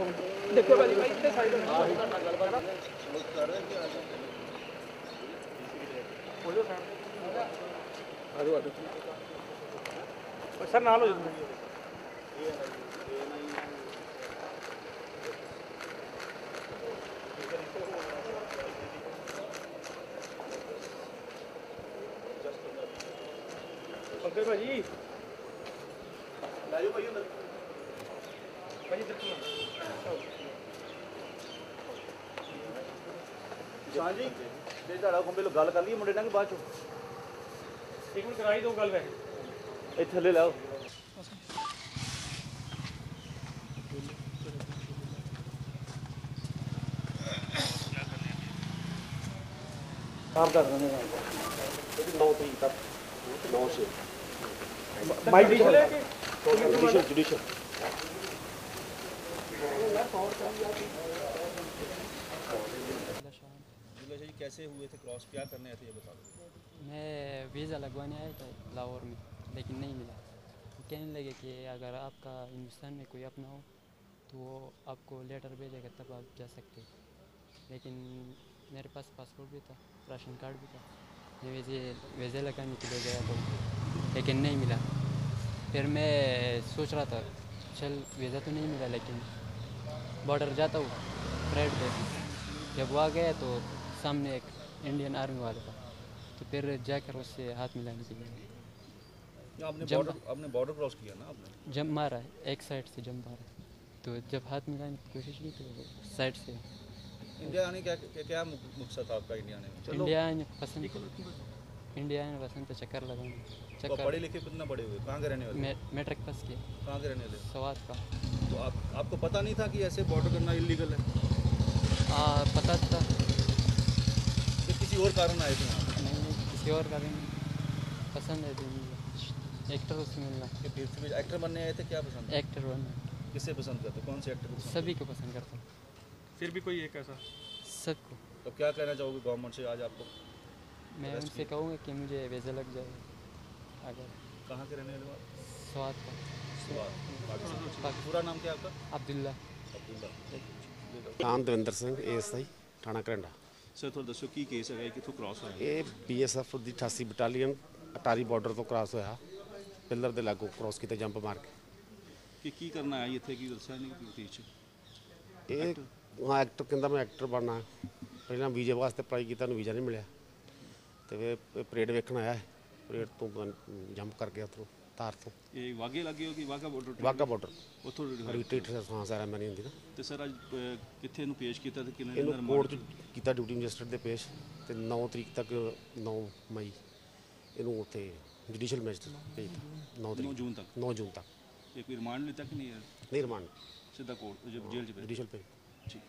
ਦੇਖੋ ਦੇਖੋ ਭਾਜੀ ਭਾਈ ਇੱਥੇ ਸਾਈਡ ਹੋ ਜਾਓ ਤੁਹਾਡਾ ਗੱਲਬਾਤ ਨਾ। ਕਰ ਰਹੇ ਆ ਹੋ ਜਾਓ ਸਾਈਡ ਆ ਜਾਓ ਆ ਜਾਓ ਸਰ ਨਾਲ ਹੋ ਜਾਓ ਓਕੇ ਭਾਜੀ ਲਾਜੋ ਭਾਈ ਅੰਦਰ ਭਾਈ ਇੱਧਰ ਕੀ ਸ਼ਾਹ ਜੀ ਤੇ ਤੁਹਾਡਾ ਕੋਲ ਪਹਿਲਾਂ ਗੱਲ ਕਰ ਲਈਏ ਮੁੰਡੇ ਨਾਲ ਕਿ ਬਾਅਦ ਚੋਂ ਇੱਕ ਮਿੰਟ ਕਰਾਈ ਦੋ ਗੱਲ ਵੈਸੇ ਇੱਥੇ ਥੱਲੇ ਲਾਓ ਆਪ ਕਰ ਦਿੰਦੇ ਹਾਂ 9 ਤਰੀਕ ਤੱਕ 9 ਸੇ ਮਾਈਕ ਦੀ ਲੈ कैसे हुए थे? क्रॉस क्या करने थे, ये बता दो। मैं वीज़ा लगवाने आया था लाहौर में, लेकिन नहीं मिला। कहने लगे कि अगर आपका हिंदुस्तान में कोई अपना हो तो वो आपको लेटर भेजेगा, तब आप जा सकते लेकिन मेरे पास पासपोर्ट भी था, राशन कार्ड भी था। मैं वीज़े वीज़ा लगाने के लिए गया तो लेकिन नहीं मिला। फिर मैं सोच रहा था, चल वीज़ा तो नहीं मिला, लेकिन बॉर्डर जाता हूँ फ़्लाइट पे जब वहाँ गया तो सामने एक इंडियन आर्मी वाला था। तो फिर जाकर उससे हाथ मिलाने के लिए। आपने बॉर्डर आपने बॉर्डर क्रॉस किया ना आपने? जंप मारा एक साइड से जंप मारा। तो जब हाथ मिलाने की कोशिश की तो साइड से। इंडिया आने क्या क्या, क्या मुक- मकसद था आपका इंडिया आने में? इंडिया आने पसंद इंडिया आने पसंद तो चक्कर लगाने। तो चक्कर। पढ़े लिखे कितना बड़े हुए? कहाँ के रहने वाले? मैं मैट्रिक पास किया कहाँ के रहने वाले? सवाद का। तो आप आपको पता नहीं था कि ऐसे बॉर्डर करना इलीगल है? आ, पता था। कि किसी और कारण आए थे नहीं नहीं किसी और का भी नहीं। पसंद है दिन एक्टर उससे मिलना। में एक्टर बनने आए थे क्या पसंद एक्टर बनना। किससे पसंद करते? कौन से एक्टर को सभी को पसंद करता। फिर भी कोई एक ऐसा? सबको। तो क्या कहना चाहोगे गवर्नमेंट से आज आपको? मैं Arrest उनसे कहूँगा कि मुझे वीज़ा लग जाए अगर कहाँ के रहने वाले हो आप? स्वाद का स्वाद, पाकिस्तान पाकिस्तान। पूरा नाम क्या है आपका अब्दुल्ला अब्दुल्ला ਨਾਮ ਦਵਿੰਦਰ ਸਿੰਘ ਏਐਸਆਈ ਥਾਣਾ ਕਰੰਡਾ ਸਰ ਤੁਹਾਨੂੰ ਦੱਸੋ ਕੀ ਕੇਸ ਹੈਗਾ ਇਹ ਕਿੱਥੋਂ ਕ੍ਰਾਸ ਹੋਇਆ ਇਹ ਬੀਐਸਐਫ ਦੀ 88 ਬਟਾਲੀਅਨ ਅਟਾਰੀ ਬਾਰਡਰ ਤੋਂ ਕ੍ਰਾਸ ਹੋਇਆ ਪਿੱਲਰ ਦੇ ਲਾਗੋਂ ਕ੍ਰਾਸ ਕੀਤਾ ਜੰਪ ਮਾਰ ਕੇ ਕਿ ਕੀ ਕਰਨਾ ਆਇਆ ਇੱਥੇ ਕੀ ਦੱਸਿਆ ਨਹੀਂ ਕਿ ਚ ਇਹ ਹਾਂ ਐਕਟਰ ਕਹਿੰਦਾ ਮੈਂ ਐਕਟਰ ਬਣਨਾ ਪਹਿਲਾਂ ਵੀਜ਼ੇ ਵਾਸਤੇ ਅਪਲਾਈ ਕੀਤਾ ਨੂੰ ਵੀਜ਼ਾ ਨਹੀਂ ਮਿਲਿਆ ਤੇ ਫਿਰ ਪਰੇਡ ਵੇਖਣ ਆਇਆ ਹੈ ਪਰੇਡ ਤੋਂ ਜੰਪ ਕਰ ਗਿਆ ਉੱਥੋਂ ਤਾਰ ਤੋਂ। ਇਹ ਵਾਗੇ ਲੱਗੇ ਹੋ ਕਿ ਵਾਗਾ ਬਾਰਡਰ ਵਾਗਾ ਬਾਰਡਰ ਉੱਥੋਂ ਰਿਟਰੀਟ ਹਾਂ ਸਾਰਾ ਮੈਂ ਨਹੀਂ ਹੁੰਦੀ ਨਾ। ਤੇ ਸਰ ਅੱਜ ਕਿੱਥੇ ਇਹਨੂੰ ਪੇਸ਼ ਕੀਤਾ ਤੇ ਕਿੰਨੇ ਦਿਨ ਕੋਰਟ 'ਚ ਕੀਤਾ? ਡਿਊਟੀ ਮੈਜਿਸਟਰੇਟ ਦੇ ਪੇਸ਼ ਤੇ 9 ਤਰੀਕ ਤੱਕ 9 ਮਈ ਇਹਨੂੰ ਉੱਥੇ ਜੁਡੀਸ਼ੀਅਲ ਮੈਜਿਸਟਰੇਟ ਭੇਜਤਾ। 9 9 ਤਰੀਕ ਜੂਨ ਤੱਕ? 9 ਜੂਨ ਤੱਕ। ਇਹ ਕੋਈ ਰਿਮਾਂਡ ਲਿੱਤਾ ਕਿ ਨਹੀਂ ਹੈ ਨਹੀਂ ਰਿਮਾਂਡ। ਸਿੱਧਾ ਕੋਰਟ ਜੇਲ੍ਹ ਚ ਭੇਜ ਜੁਡੀਸ਼ੀਅਲ ਭੇਜ ਠੀਕ